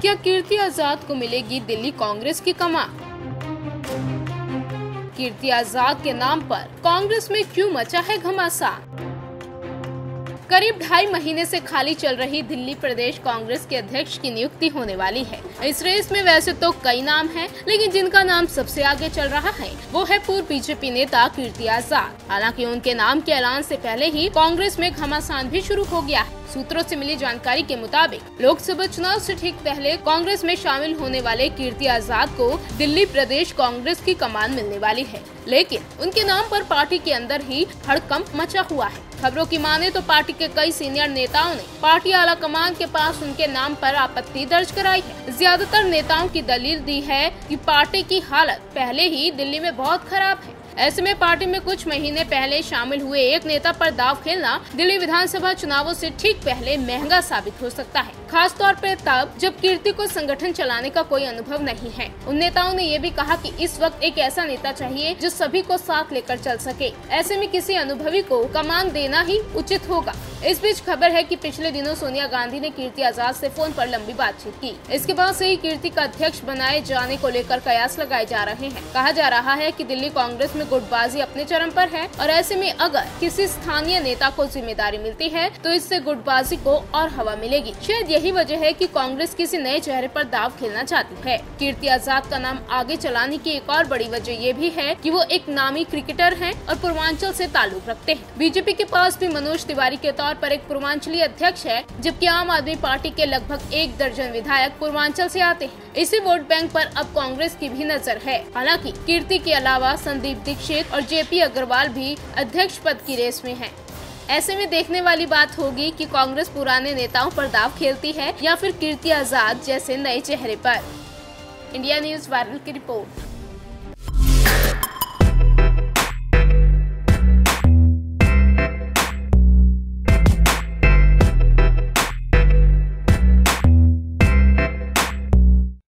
क्या कीर्ति आज़ाद को मिलेगी दिल्ली कांग्रेस की कमान? कीर्ति आज़ाद के नाम पर कांग्रेस में क्यों मचा है घमासान? करीब ढाई महीने से खाली चल रही दिल्ली प्रदेश कांग्रेस के अध्यक्ष की नियुक्ति होने वाली है। इस रेस में वैसे तो कई नाम हैं, लेकिन जिनका नाम सबसे आगे चल रहा है वो है पूर्व बीजेपी नेता कीर्ति आज़ाद। हालाँकि उनके नाम के ऐलान से पहले ही कांग्रेस में घमासान भी शुरू हो गया है। सूत्रों से मिली जानकारी के मुताबिक, लोकसभा चुनाव से ठीक पहले कांग्रेस में शामिल होने वाले कीर्ति आज़ाद को दिल्ली प्रदेश कांग्रेस की कमान मिलने वाली है। लेकिन उनके नाम पर पार्टी के अंदर ही हड़कंप मचा हुआ है। खबरों की माने तो पार्टी के कई सीनियर नेताओं ने पार्टी आला कमान के पास उनके नाम पर आपत्ति दर्ज कराई है। ज़्यादातर नेताओं की दलील दी है कि पार्टी की हालत पहले ही दिल्ली में बहुत खराब है। ऐसे में पार्टी में कुछ महीने पहले शामिल हुए एक नेता पर दाव खेलना दिल्ली विधानसभा चुनावों से ठीक पहले महँगा साबित हो सकता है। खास तौर पर तब, जब कीर्ति को संगठन चलाने का कोई अनुभव नहीं है। उन नेताओं ने ये भी कहा कि इस वक्त एक ऐसा नेता चाहिए जो सभी को साथ लेकर चल सके। ऐसे में किसी अनुभवी को कमान देना ही उचित होगा। इस बीच खबर है कि पिछले दिनों सोनिया गांधी ने कीर्ति आज़ाद से फ़ोन पर लंबी बातचीत की। इसके बाद से ही कीर्ति का अध्यक्ष बनाए जाने को लेकर कयास लगाए जा रहे हैं। कहा जा रहा है कि दिल्ली कांग्रेस में गुटबाजी अपने चरम पर है और ऐसे में अगर किसी स्थानीय नेता को ज़िम्मेदारी मिलती है तो इससे गुटबाजी को और हवा मिलेगी। शायद यही वजह है की कांग्रेस किसी नए चेहरे आरोप दाव खेलना चाहती है। कीर्ति आज़ाद का नाम आगे चलाने की एक और बड़ी वजह ये भी है की वो एक नामी क्रिकेटर है और पूर्वांचल ऐसी ताल्लुक रखते हैं। बीजेपी के पास भी मनोज तिवारी के तौर पर एक पूर्वांचली अध्यक्ष है, जबकि आम आदमी पार्टी के लगभग एक दर्जन विधायक पूर्वांचल से आते हैं। इसी वोट बैंक पर अब कांग्रेस की भी नज़र है। हालाँकि कीर्ति के अलावा संदीप दीक्षित और जेपी अग्रवाल भी अध्यक्ष पद की रेस में हैं। ऐसे में देखने वाली बात होगी कि कांग्रेस पुराने नेताओं पर दाव खेलती है या फिर कीर्ति आज़ाद जैसे नए चेहरे पर इंडिया न्यूज़ वायरल की रिपोर्ट